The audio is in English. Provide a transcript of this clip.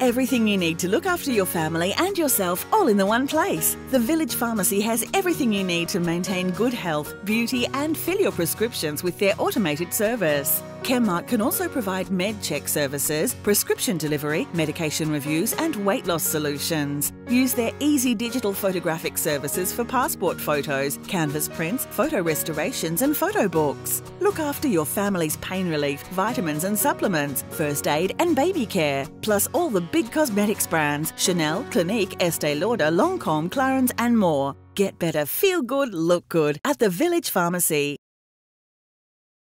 Everything you need to look after your family and yourself all in the one place. The Village Pharmacy has everything you need to maintain good health, beauty, and fill your prescriptions with their automated service. Chemmart can also provide med check services, prescription delivery, medication reviews, and weight loss solutions. Use their easy digital photographic services for passport photos, canvas prints, photo restorations, and photo books. Look after your family's pain relief, vitamins and supplements, first aid, and baby care, plus all the big cosmetics brands Chanel, Clinique, Estee Lauder, Lancome, Clarins, and more. Get better, feel good, look good at the Village Pharmacy.